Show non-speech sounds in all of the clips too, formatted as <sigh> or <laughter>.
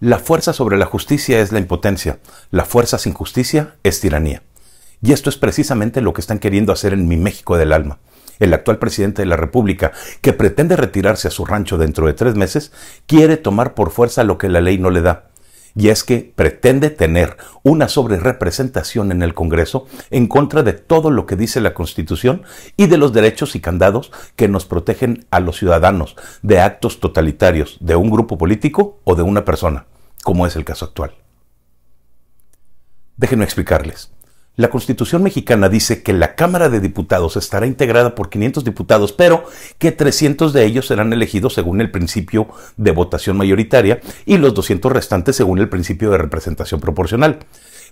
La fuerza sobre la justicia es la impotencia, la fuerza sin justicia es tiranía. Y esto es precisamente lo que están queriendo hacer en mi México del alma. El actual presidente de la República, que pretende retirarse a su rancho dentro de tres meses, quiere tomar por fuerza lo que la ley no le da y es que pretende tener una sobrerepresentación en el Congreso en contra de todo lo que dice la Constitución y de los derechos y candados que nos protegen a los ciudadanos de actos totalitarios de un grupo político o de una persona, como es el caso actual. Déjenme explicarles. La Constitución mexicana dice que la Cámara de Diputados estará integrada por 500 diputados, pero que 300 de ellos serán elegidos según el principio de votación mayoritaria y los 200 restantes según el principio de representación proporcional.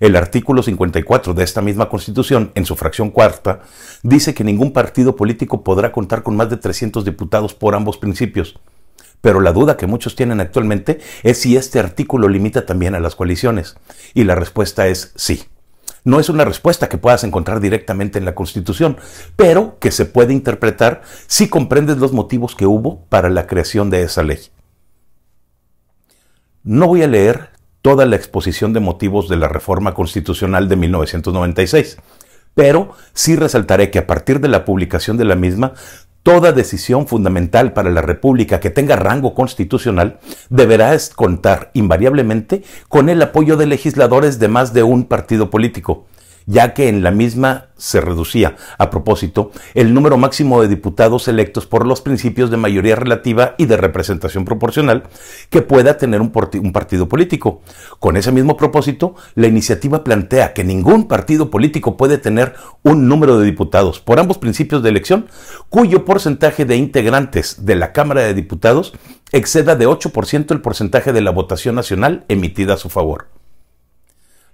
El artículo 54 de esta misma Constitución, en su fracción cuarta, dice que ningún partido político podrá contar con más de 300 diputados por ambos principios. Pero la duda que muchos tienen actualmente es si este artículo limita también a las coaliciones. Y la respuesta es sí no es una respuesta que puedas encontrar directamente en la Constitución, pero que se puede interpretar si comprendes los motivos que hubo para la creación de esa ley. No voy a leer toda la exposición de motivos de la reforma constitucional de 1996, pero sí resaltaré que a partir de la publicación de la misma Toda decisión fundamental para la República que tenga rango constitucional deberá contar invariablemente con el apoyo de legisladores de más de un partido político ya que en la misma se reducía, a propósito, el número máximo de diputados electos por los principios de mayoría relativa y de representación proporcional que pueda tener un, partido político. Con ese mismo propósito, la iniciativa plantea que ningún partido político puede tener un número de diputados por ambos principios de elección cuyo porcentaje de integrantes de la Cámara de Diputados exceda de 8% el porcentaje de la votación nacional emitida a su favor.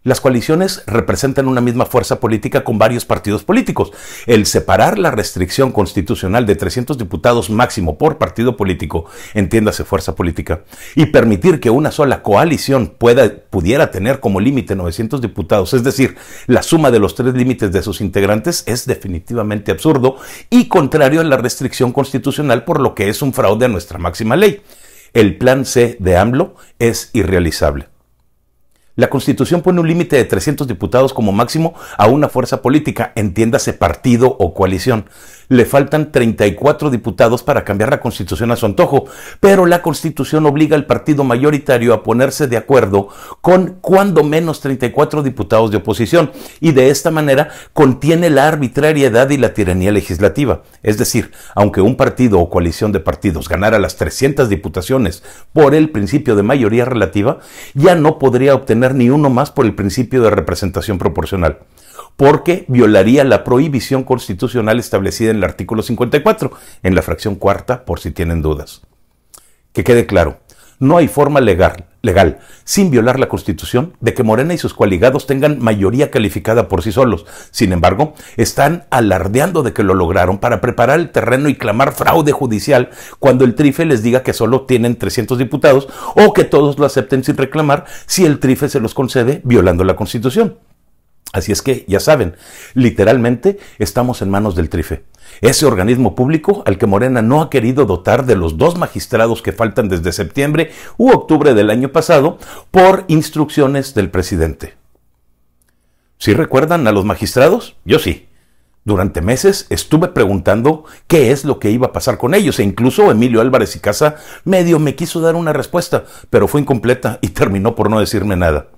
Las coaliciones representan una misma fuerza política con varios partidos políticos. El separar la restricción constitucional de 300 diputados máximo por partido político, entiéndase fuerza política, y permitir que una sola coalición pueda, pudiera tener como límite 900 diputados, es decir, la suma de los tres límites de sus integrantes, es definitivamente absurdo y contrario a la restricción constitucional, por lo que es un fraude a nuestra máxima ley. El plan C de AMLO es irrealizable. La Constitución pone un límite de 300 diputados como máximo a una fuerza política, entiéndase partido o coalición. Le faltan 34 diputados para cambiar la Constitución a su antojo, pero la Constitución obliga al partido mayoritario a ponerse de acuerdo con cuando menos 34 diputados de oposición y de esta manera contiene la arbitrariedad y la tiranía legislativa. Es decir, aunque un partido o coalición de partidos ganara las 300 diputaciones por el principio de mayoría relativa, ya no podría obtener ni uno más por el principio de representación proporcional, porque violaría la prohibición constitucional establecida en el artículo 54, en la fracción cuarta, por si tienen dudas. Que quede claro, no hay forma legal, legal, sin violar la Constitución, de que Morena y sus coaligados tengan mayoría calificada por sí solos. Sin embargo, están alardeando de que lo lograron para preparar el terreno y clamar fraude judicial cuando el TRIFE les diga que solo tienen 300 diputados o que todos lo acepten sin reclamar si el TRIFE se los concede violando la Constitución. Así es que, ya saben, literalmente estamos en manos del TRIFE, ese organismo público al que Morena no ha querido dotar de los dos magistrados que faltan desde septiembre u octubre del año pasado por instrucciones del presidente. ¿Sí recuerdan a los magistrados? Yo sí. Durante meses estuve preguntando qué es lo que iba a pasar con ellos e incluso Emilio Álvarez y Casa medio me quiso dar una respuesta, pero fue incompleta y terminó por no decirme nada.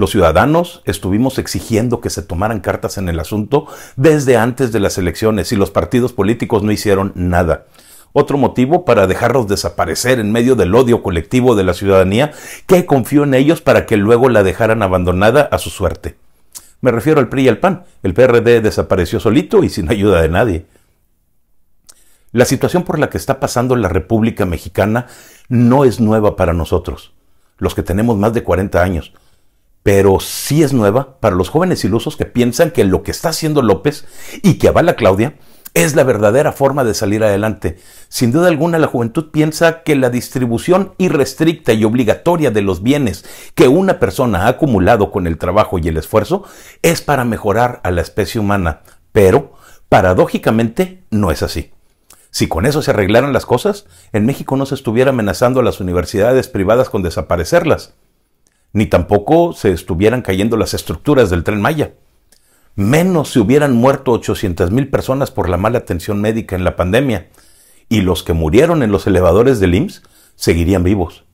Los ciudadanos estuvimos exigiendo que se tomaran cartas en el asunto desde antes de las elecciones y los partidos políticos no hicieron nada. Otro motivo para dejarlos desaparecer en medio del odio colectivo de la ciudadanía que confió en ellos para que luego la dejaran abandonada a su suerte. Me refiero al PRI y al PAN. El PRD desapareció solito y sin ayuda de nadie. La situación por la que está pasando la República Mexicana no es nueva para nosotros, los que tenemos más de 40 años pero sí es nueva para los jóvenes ilusos que piensan que lo que está haciendo López y que avala Claudia es la verdadera forma de salir adelante. Sin duda alguna la juventud piensa que la distribución irrestricta y obligatoria de los bienes que una persona ha acumulado con el trabajo y el esfuerzo es para mejorar a la especie humana, pero paradójicamente no es así. Si con eso se arreglaran las cosas, en México no se estuviera amenazando a las universidades privadas con desaparecerlas. Ni tampoco se estuvieran cayendo las estructuras del tren Maya. Menos se hubieran muerto 800 mil personas por la mala atención médica en la pandemia, y los que murieron en los elevadores del IMSS seguirían vivos.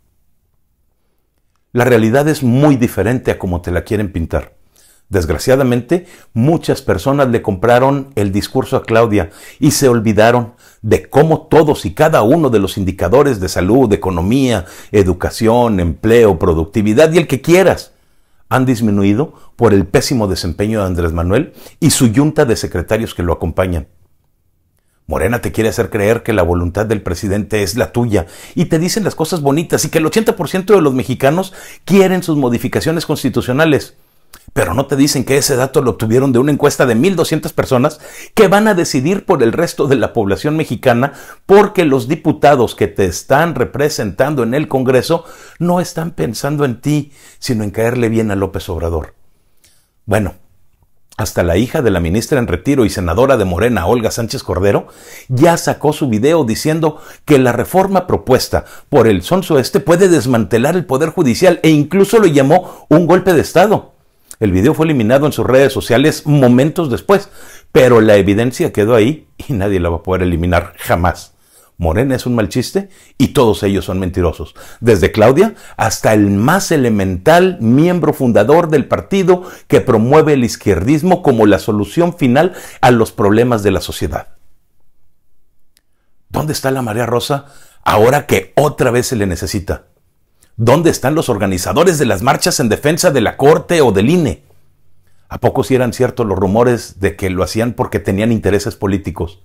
La realidad es muy diferente a como te la quieren pintar. Desgraciadamente, muchas personas le compraron el discurso a Claudia y se olvidaron de cómo todos y cada uno de los indicadores de salud, economía, educación, empleo, productividad y el que quieras han disminuido por el pésimo desempeño de Andrés Manuel y su yunta de secretarios que lo acompañan. Morena te quiere hacer creer que la voluntad del presidente es la tuya y te dicen las cosas bonitas y que el 80% de los mexicanos quieren sus modificaciones constitucionales. Pero no te dicen que ese dato lo obtuvieron de una encuesta de 1.200 personas que van a decidir por el resto de la población mexicana porque los diputados que te están representando en el Congreso no están pensando en ti, sino en caerle bien a López Obrador. Bueno, hasta la hija de la ministra en retiro y senadora de Morena, Olga Sánchez Cordero, ya sacó su video diciendo que la reforma propuesta por el Sonso Este puede desmantelar el Poder Judicial e incluso lo llamó un golpe de Estado. El video fue eliminado en sus redes sociales momentos después, pero la evidencia quedó ahí y nadie la va a poder eliminar jamás. Morena es un mal chiste y todos ellos son mentirosos, desde Claudia hasta el más elemental miembro fundador del partido que promueve el izquierdismo como la solución final a los problemas de la sociedad. ¿Dónde está la marea rosa ahora que otra vez se le necesita? ¿Dónde están los organizadores de las marchas en defensa de la Corte o del INE? ¿A poco si eran ciertos los rumores de que lo hacían porque tenían intereses políticos?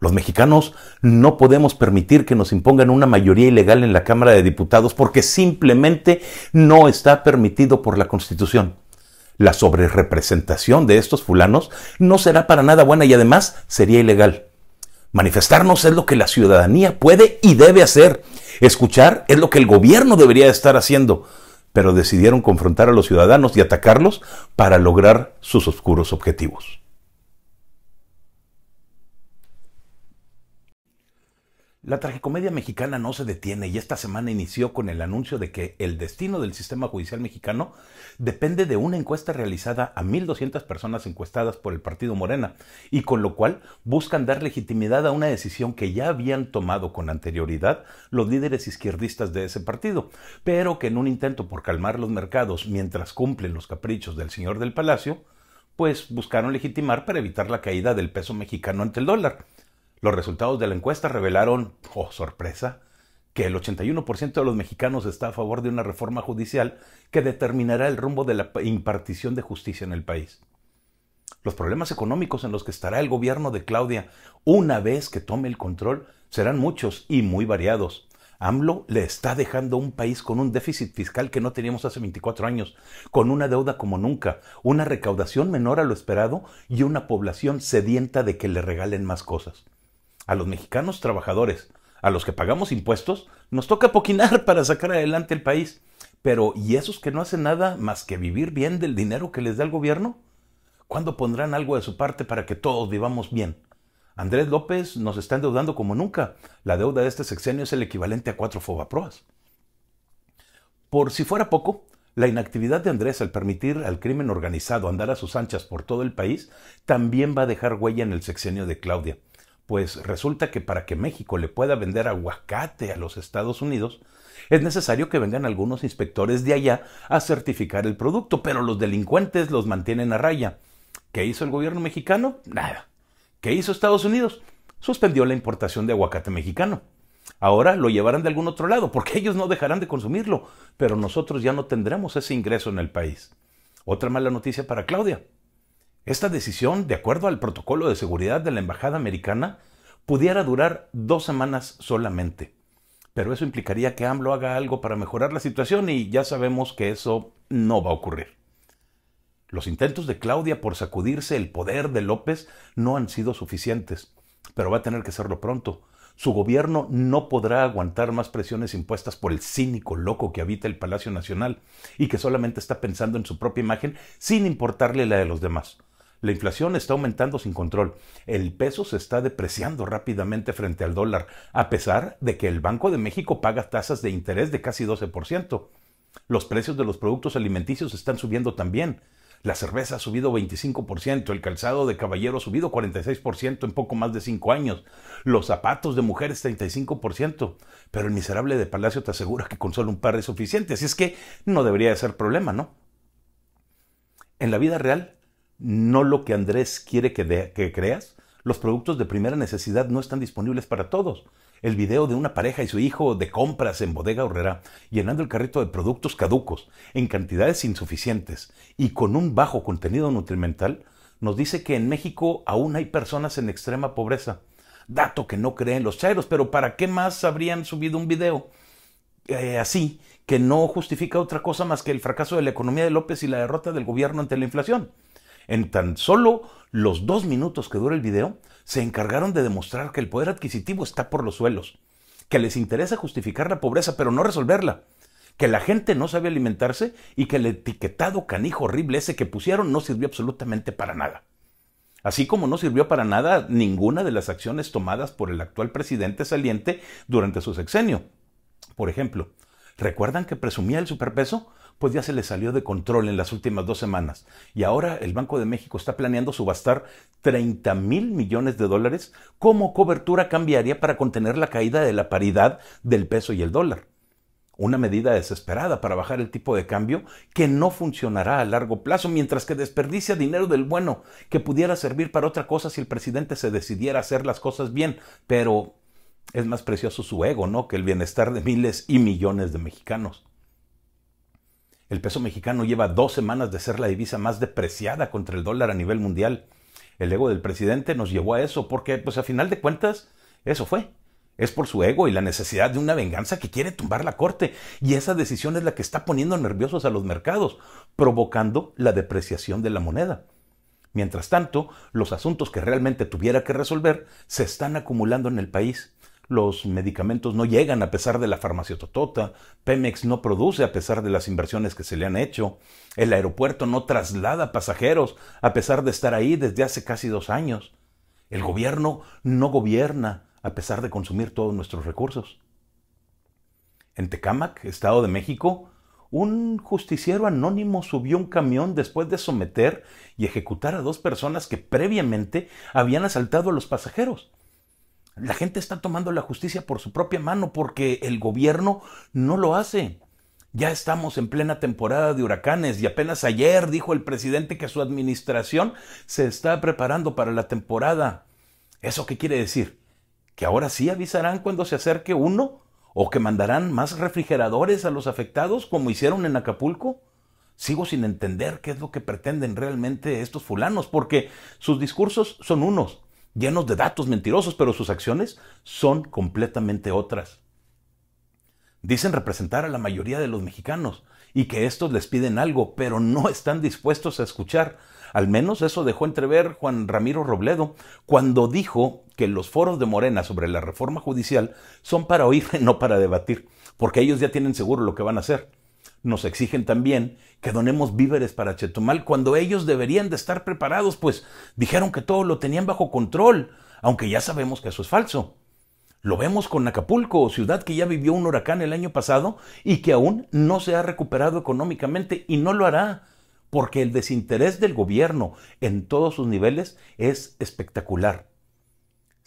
Los mexicanos no podemos permitir que nos impongan una mayoría ilegal en la Cámara de Diputados porque simplemente no está permitido por la Constitución. La sobrerepresentación de estos fulanos no será para nada buena y además sería ilegal. Manifestarnos es lo que la ciudadanía puede y debe hacer. Escuchar es lo que el gobierno debería estar haciendo. Pero decidieron confrontar a los ciudadanos y atacarlos para lograr sus oscuros objetivos. La tragicomedia mexicana no se detiene y esta semana inició con el anuncio de que el destino del sistema judicial mexicano depende de una encuesta realizada a 1.200 personas encuestadas por el partido Morena y con lo cual buscan dar legitimidad a una decisión que ya habían tomado con anterioridad los líderes izquierdistas de ese partido, pero que en un intento por calmar los mercados mientras cumplen los caprichos del señor del Palacio, pues buscaron legitimar para evitar la caída del peso mexicano ante el dólar. Los resultados de la encuesta revelaron, oh sorpresa, que el 81% de los mexicanos está a favor de una reforma judicial que determinará el rumbo de la impartición de justicia en el país. Los problemas económicos en los que estará el gobierno de Claudia una vez que tome el control serán muchos y muy variados. AMLO le está dejando un país con un déficit fiscal que no teníamos hace 24 años, con una deuda como nunca, una recaudación menor a lo esperado y una población sedienta de que le regalen más cosas a los mexicanos trabajadores, a los que pagamos impuestos, nos toca poquinar <laughs> para sacar adelante el país. Pero, ¿y esos que no hacen nada más que vivir bien del dinero que les da el gobierno? ¿Cuándo pondrán algo de su parte para que todos vivamos bien? Andrés López nos está endeudando como nunca. La deuda de este sexenio es el equivalente a cuatro fobaproas. Por si fuera poco, la inactividad de Andrés al permitir al crimen organizado andar a sus anchas por todo el país también va a dejar huella en el sexenio de Claudia pues resulta que para que México le pueda vender aguacate a los Estados Unidos, es necesario que vengan algunos inspectores de allá a certificar el producto, pero los delincuentes los mantienen a raya. ¿Qué hizo el gobierno mexicano? Nada. ¿Qué hizo Estados Unidos? Suspendió la importación de aguacate mexicano. Ahora lo llevarán de algún otro lado, porque ellos no dejarán de consumirlo, pero nosotros ya no tendremos ese ingreso en el país. Otra mala noticia para Claudia. Esta decisión, de acuerdo al protocolo de seguridad de la Embajada Americana, pudiera durar dos semanas solamente. Pero eso implicaría que AMLO haga algo para mejorar la situación y ya sabemos que eso no va a ocurrir. Los intentos de Claudia por sacudirse el poder de López no han sido suficientes, pero va a tener que serlo pronto. Su gobierno no podrá aguantar más presiones impuestas por el cínico loco que habita el Palacio Nacional y que solamente está pensando en su propia imagen sin importarle la de los demás. La inflación está aumentando sin control. El peso se está depreciando rápidamente frente al dólar, a pesar de que el Banco de México paga tasas de interés de casi 12%. Los precios de los productos alimenticios están subiendo también. La cerveza ha subido 25%, el calzado de caballero ha subido 46% en poco más de 5 años, los zapatos de mujeres 35%, pero el miserable de Palacio te asegura que con solo un par es suficiente, así es que no debería de ser problema, ¿no? En la vida real, no lo que Andrés quiere que, creas, los productos de primera necesidad no están disponibles para todos el video de una pareja y su hijo de compras en bodega horrera, llenando el carrito de productos caducos, en cantidades insuficientes y con un bajo contenido nutrimental, nos dice que en México aún hay personas en extrema pobreza. Dato que no creen los chairos, pero ¿para qué más habrían subido un video eh, así que no justifica otra cosa más que el fracaso de la economía de López y la derrota del gobierno ante la inflación? En tan solo los dos minutos que dura el video, se encargaron de demostrar que el poder adquisitivo está por los suelos, que les interesa justificar la pobreza pero no resolverla, que la gente no sabe alimentarse y que el etiquetado canijo horrible ese que pusieron no sirvió absolutamente para nada. Así como no sirvió para nada ninguna de las acciones tomadas por el actual presidente saliente durante su sexenio. Por ejemplo, ¿recuerdan que presumía el superpeso? Pues ya se le salió de control en las últimas dos semanas. Y ahora el Banco de México está planeando subastar 30 mil millones de dólares como cobertura cambiaria para contener la caída de la paridad del peso y el dólar. Una medida desesperada para bajar el tipo de cambio que no funcionará a largo plazo, mientras que desperdicia dinero del bueno que pudiera servir para otra cosa si el presidente se decidiera hacer las cosas bien, pero es más precioso su ego, ¿no? que el bienestar de miles y millones de mexicanos. El peso mexicano lleva dos semanas de ser la divisa más depreciada contra el dólar a nivel mundial. El ego del presidente nos llevó a eso porque, pues a final de cuentas, eso fue. Es por su ego y la necesidad de una venganza que quiere tumbar la corte. Y esa decisión es la que está poniendo nerviosos a los mercados, provocando la depreciación de la moneda. Mientras tanto, los asuntos que realmente tuviera que resolver se están acumulando en el país los medicamentos no llegan a pesar de la farmaciototota, Pemex no produce a pesar de las inversiones que se le han hecho, el aeropuerto no traslada pasajeros a pesar de estar ahí desde hace casi dos años, el gobierno no gobierna a pesar de consumir todos nuestros recursos. En Tecámac, Estado de México, un justiciero anónimo subió un camión después de someter y ejecutar a dos personas que previamente habían asaltado a los pasajeros. La gente está tomando la justicia por su propia mano porque el gobierno no lo hace. Ya estamos en plena temporada de huracanes y apenas ayer dijo el presidente que su administración se está preparando para la temporada. ¿Eso qué quiere decir? ¿Que ahora sí avisarán cuando se acerque uno? ¿O que mandarán más refrigeradores a los afectados como hicieron en Acapulco? Sigo sin entender qué es lo que pretenden realmente estos fulanos, porque sus discursos son unos, llenos de datos mentirosos, pero sus acciones son completamente otras. Dicen representar a la mayoría de los mexicanos y que estos les piden algo, pero no están dispuestos a escuchar. Al menos eso dejó entrever Juan Ramiro Robledo cuando dijo que los foros de Morena sobre la reforma judicial son para oír, <laughs> no para debatir, porque ellos ya tienen seguro lo que van a hacer nos exigen también que donemos víveres para Chetumal cuando ellos deberían de estar preparados, pues dijeron que todo lo tenían bajo control, aunque ya sabemos que eso es falso. Lo vemos con Acapulco, ciudad que ya vivió un huracán el año pasado y que aún no se ha recuperado económicamente y no lo hará, porque el desinterés del gobierno en todos sus niveles es espectacular.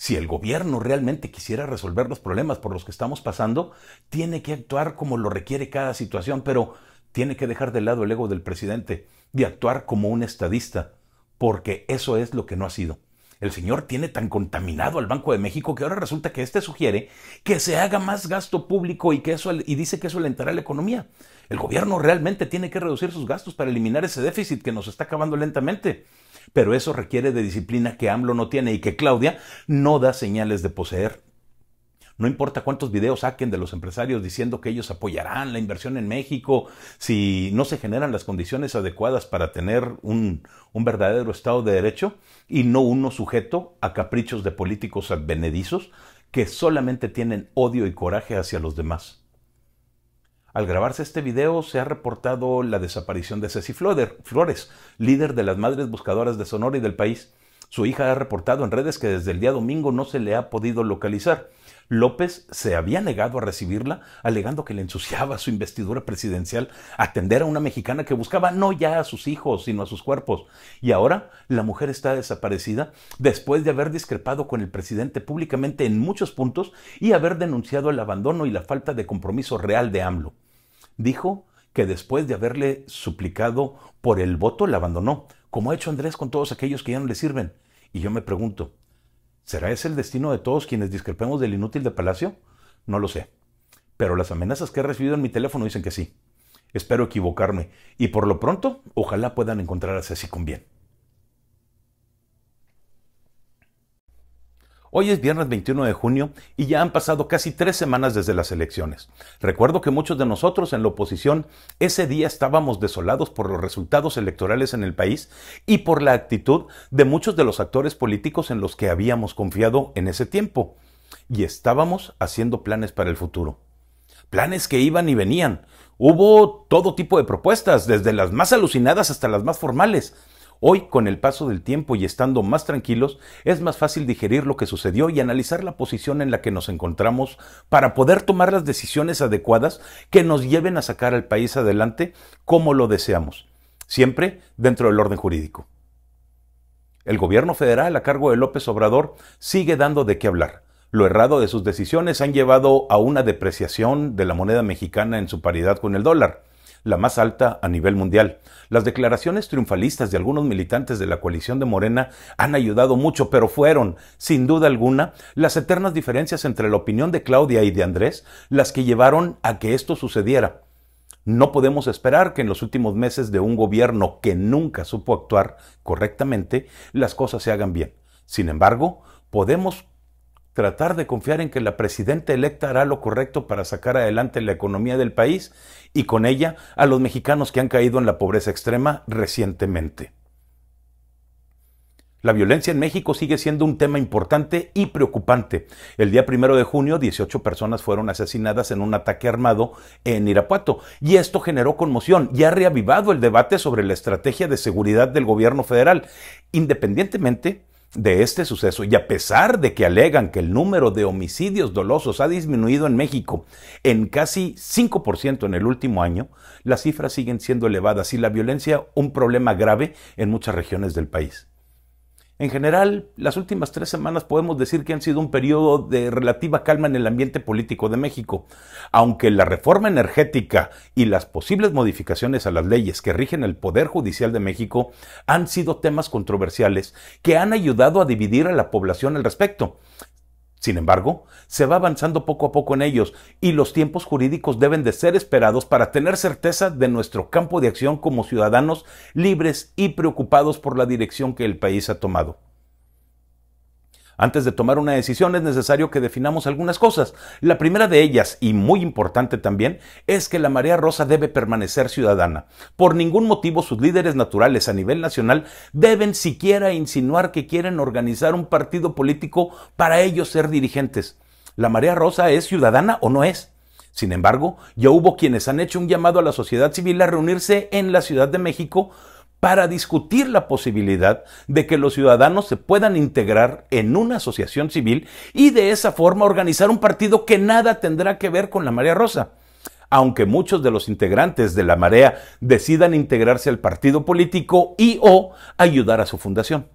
Si el gobierno realmente quisiera resolver los problemas por los que estamos pasando, tiene que actuar como lo requiere cada situación, pero tiene que dejar de lado el ego del presidente y actuar como un estadista, porque eso es lo que no ha sido. El señor tiene tan contaminado al Banco de México que ahora resulta que éste sugiere que se haga más gasto público y, que eso, y dice que eso alentará la economía. El gobierno realmente tiene que reducir sus gastos para eliminar ese déficit que nos está acabando lentamente pero eso requiere de disciplina que AMLO no tiene y que Claudia no da señales de poseer. No importa cuántos videos saquen de los empresarios diciendo que ellos apoyarán la inversión en México, si no se generan las condiciones adecuadas para tener un, un verdadero Estado de Derecho y no uno sujeto a caprichos de políticos advenedizos que solamente tienen odio y coraje hacia los demás. Al grabarse este video se ha reportado la desaparición de Ceci Flores, líder de las Madres Buscadoras de Sonora y del país. Su hija ha reportado en redes que desde el día domingo no se le ha podido localizar. López se había negado a recibirla, alegando que le ensuciaba su investidura presidencial atender a una mexicana que buscaba no ya a sus hijos, sino a sus cuerpos. Y ahora la mujer está desaparecida después de haber discrepado con el presidente públicamente en muchos puntos y haber denunciado el abandono y la falta de compromiso real de AMLO. Dijo que después de haberle suplicado por el voto la abandonó, como ha hecho Andrés con todos aquellos que ya no le sirven. Y yo me pregunto, ¿Será ese el destino de todos quienes discrepemos del inútil de Palacio? No lo sé. Pero las amenazas que he recibido en mi teléfono dicen que sí. Espero equivocarme y por lo pronto ojalá puedan encontrarse así con bien. Hoy es viernes 21 de junio y ya han pasado casi tres semanas desde las elecciones. Recuerdo que muchos de nosotros en la oposición ese día estábamos desolados por los resultados electorales en el país y por la actitud de muchos de los actores políticos en los que habíamos confiado en ese tiempo. Y estábamos haciendo planes para el futuro. Planes que iban y venían. Hubo todo tipo de propuestas, desde las más alucinadas hasta las más formales Hoy, con el paso del tiempo y estando más tranquilos, es más fácil digerir lo que sucedió y analizar la posición en la que nos encontramos para poder tomar las decisiones adecuadas que nos lleven a sacar al país adelante como lo deseamos, siempre dentro del orden jurídico. El gobierno federal a cargo de López Obrador sigue dando de qué hablar. Lo errado de sus decisiones han llevado a una depreciación de la moneda mexicana en su paridad con el dólar la más alta a nivel mundial. Las declaraciones triunfalistas de algunos militantes de la coalición de Morena han ayudado mucho, pero fueron, sin duda alguna, las eternas diferencias entre la opinión de Claudia y de Andrés las que llevaron a que esto sucediera. No podemos esperar que en los últimos meses de un gobierno que nunca supo actuar correctamente, las cosas se hagan bien. Sin embargo, podemos tratar de confiar en que la presidenta electa hará lo correcto para sacar adelante la economía del país y con ella a los mexicanos que han caído en la pobreza extrema recientemente. La violencia en México sigue siendo un tema importante y preocupante. El día primero de junio, 18 personas fueron asesinadas en un ataque armado en Irapuato, y esto generó conmoción y ha reavivado el debate sobre la estrategia de seguridad del gobierno federal. Independientemente de este suceso y a pesar de que alegan que el número de homicidios dolosos ha disminuido en México en casi 5% en el último año, las cifras siguen siendo elevadas y la violencia un problema grave en muchas regiones del país. En general, las últimas tres semanas podemos decir que han sido un periodo de relativa calma en el ambiente político de México, aunque la reforma energética y las posibles modificaciones a las leyes que rigen el Poder Judicial de México han sido temas controversiales que han ayudado a dividir a la población al respecto. Sin embargo, se va avanzando poco a poco en ellos y los tiempos jurídicos deben de ser esperados para tener certeza de nuestro campo de acción como ciudadanos libres y preocupados por la dirección que el país ha tomado. Antes de tomar una decisión es necesario que definamos algunas cosas. La primera de ellas, y muy importante también, es que la marea rosa debe permanecer ciudadana. Por ningún motivo sus líderes naturales a nivel nacional deben siquiera insinuar que quieren organizar un partido político para ellos ser dirigentes. ¿La marea rosa es ciudadana o no es? Sin embargo, ya hubo quienes han hecho un llamado a la sociedad civil a reunirse en la Ciudad de México para discutir la posibilidad de que los ciudadanos se puedan integrar en una asociación civil y de esa forma organizar un partido que nada tendrá que ver con la Marea Rosa. Aunque muchos de los integrantes de la Marea decidan integrarse al partido político y o ayudar a su fundación.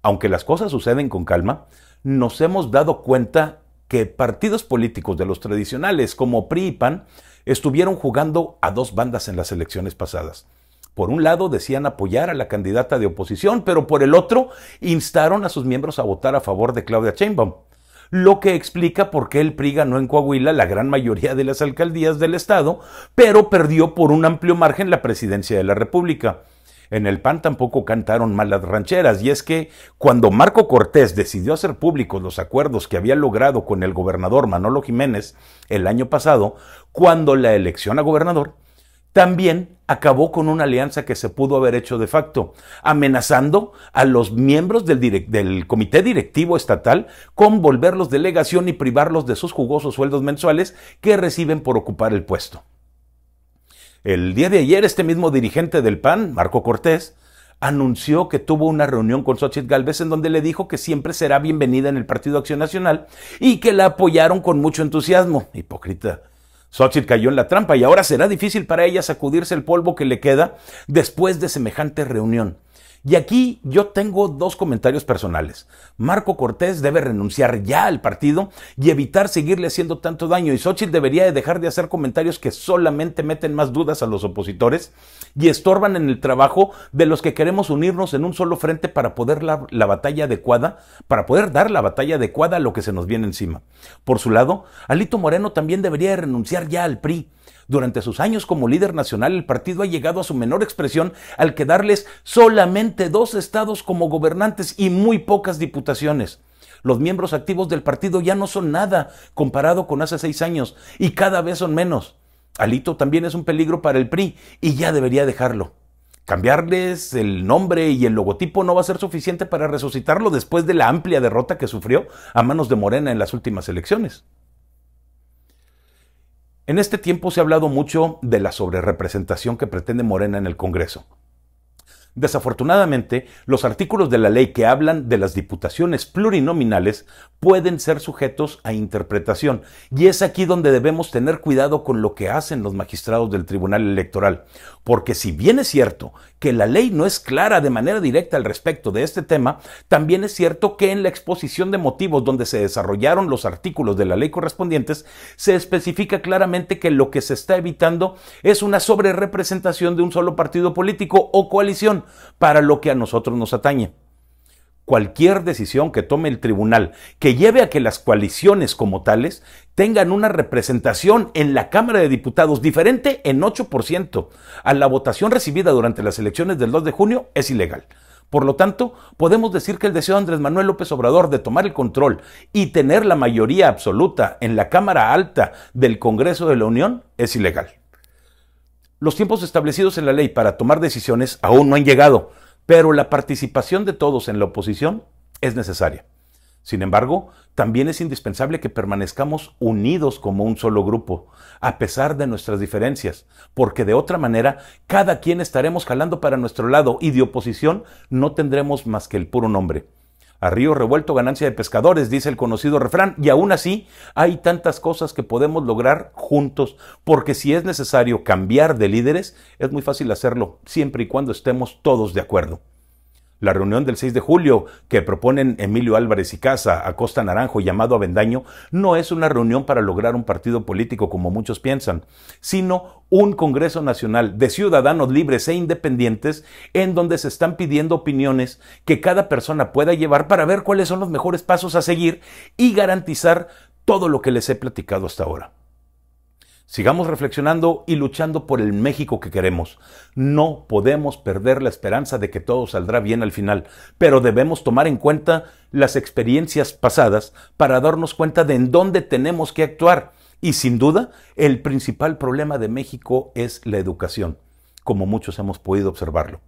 Aunque las cosas suceden con calma, nos hemos dado cuenta que partidos políticos de los tradicionales como PRI y PAN estuvieron jugando a dos bandas en las elecciones pasadas. Por un lado decían apoyar a la candidata de oposición, pero por el otro instaron a sus miembros a votar a favor de Claudia Sheinbaum, lo que explica por qué el PRI ganó en Coahuila la gran mayoría de las alcaldías del estado, pero perdió por un amplio margen la presidencia de la República. En el PAN tampoco cantaron malas rancheras, y es que cuando Marco Cortés decidió hacer públicos los acuerdos que había logrado con el gobernador Manolo Jiménez el año pasado, cuando la elección a gobernador, también acabó con una alianza que se pudo haber hecho de facto, amenazando a los miembros del, comité directivo estatal con volverlos delegación y privarlos de sus jugosos sueldos mensuales que reciben por ocupar el puesto. El día de ayer este mismo dirigente del PAN, Marco Cortés, anunció que tuvo una reunión con Xochitl Galvez en donde le dijo que siempre será bienvenida en el Partido Acción Nacional y que la apoyaron con mucho entusiasmo. Hipócrita. Xochitl cayó en la trampa y ahora será difícil para ella sacudirse el polvo que le queda después de semejante reunión. Y aquí yo tengo dos comentarios personales. Marco Cortés debe renunciar ya al partido y evitar seguirle haciendo tanto daño. Y Xochitl debería de dejar de hacer comentarios que solamente meten más dudas a los opositores y estorban en el trabajo de los que queremos unirnos en un solo frente para poder la, la batalla adecuada, para poder dar la batalla adecuada a lo que se nos viene encima. Por su lado, Alito Moreno también debería de renunciar ya al PRI. Durante sus años como líder nacional, el partido ha llegado a su menor expresión al quedarles solamente dos estados como gobernantes y muy pocas diputaciones. Los miembros activos del partido ya no son nada comparado con hace seis años y cada vez son menos. Alito también es un peligro para el PRI y ya debería dejarlo. Cambiarles el nombre y el logotipo no va a ser suficiente para resucitarlo después de la amplia derrota que sufrió a manos de Morena en las últimas elecciones. En este tiempo se ha hablado mucho de la sobrerepresentación que pretende Morena en el Congreso. Desafortunadamente, los artículos de la ley que hablan de las diputaciones plurinominales pueden ser sujetos a interpretación, y es aquí donde debemos tener cuidado con lo que hacen los magistrados del Tribunal Electoral, porque si bien es cierto que la ley no es clara de manera directa al respecto de este tema, también es cierto que en la exposición de motivos donde se desarrollaron los artículos de la ley correspondientes, se especifica claramente que lo que se está evitando es una sobrerepresentación de un solo partido político o coalición, para lo que a nosotros nos atañe. Cualquier decisión que tome el tribunal que lleve a que las coaliciones como tales tengan una representación en la Cámara de Diputados diferente en 8% a la votación recibida durante las elecciones del 2 de junio es ilegal. Por lo tanto, podemos decir que el deseo de Andrés Manuel López Obrador de tomar el control y tener la mayoría absoluta en la Cámara Alta del Congreso de la Unión es ilegal. Los tiempos establecidos en la ley para tomar decisiones aún no han llegado, pero la participación de todos en la oposición es necesaria. Sin embargo, también es indispensable que permanezcamos unidos como un solo grupo, a pesar de nuestras diferencias, porque de otra manera cada quien estaremos jalando para nuestro lado y de oposición no tendremos más que el puro nombre. A río revuelto ganancia de pescadores, dice el conocido refrán, y aún así hay tantas cosas que podemos lograr juntos, porque si es necesario cambiar de líderes, es muy fácil hacerlo, siempre y cuando estemos todos de acuerdo. La reunión del 6 de julio que proponen Emilio Álvarez y Casa, Acosta Naranjo y llamado Avendaño no es una reunión para lograr un partido político como muchos piensan, sino un Congreso Nacional de ciudadanos libres e independientes en donde se están pidiendo opiniones que cada persona pueda llevar para ver cuáles son los mejores pasos a seguir y garantizar todo lo que les he platicado hasta ahora. Sigamos reflexionando y luchando por el México que queremos. No podemos perder la esperanza de que todo saldrá bien al final, pero debemos tomar en cuenta las experiencias pasadas para darnos cuenta de en dónde tenemos que actuar. Y sin duda, el principal problema de México es la educación, como muchos hemos podido observarlo.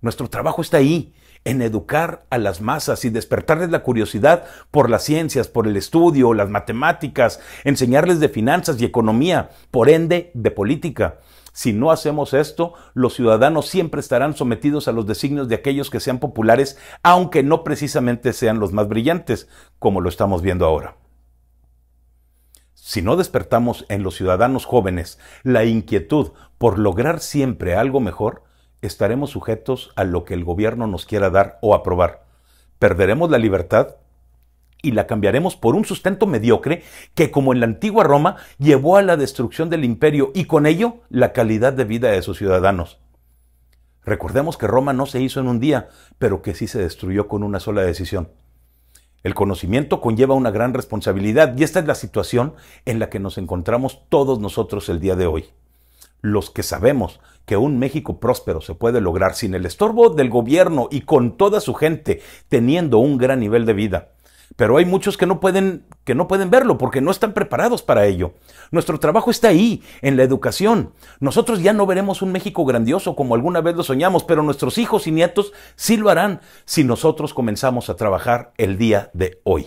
Nuestro trabajo está ahí, en educar a las masas y despertarles la curiosidad por las ciencias, por el estudio, las matemáticas, enseñarles de finanzas y economía, por ende de política. Si no hacemos esto, los ciudadanos siempre estarán sometidos a los designios de aquellos que sean populares, aunque no precisamente sean los más brillantes, como lo estamos viendo ahora. Si no despertamos en los ciudadanos jóvenes la inquietud por lograr siempre algo mejor, estaremos sujetos a lo que el gobierno nos quiera dar o aprobar. Perderemos la libertad y la cambiaremos por un sustento mediocre que, como en la antigua Roma, llevó a la destrucción del imperio y con ello la calidad de vida de sus ciudadanos. Recordemos que Roma no se hizo en un día, pero que sí se destruyó con una sola decisión. El conocimiento conlleva una gran responsabilidad y esta es la situación en la que nos encontramos todos nosotros el día de hoy los que sabemos que un México próspero se puede lograr sin el estorbo del gobierno y con toda su gente teniendo un gran nivel de vida. Pero hay muchos que no pueden que no pueden verlo porque no están preparados para ello. Nuestro trabajo está ahí, en la educación. Nosotros ya no veremos un México grandioso como alguna vez lo soñamos, pero nuestros hijos y nietos sí lo harán si nosotros comenzamos a trabajar el día de hoy.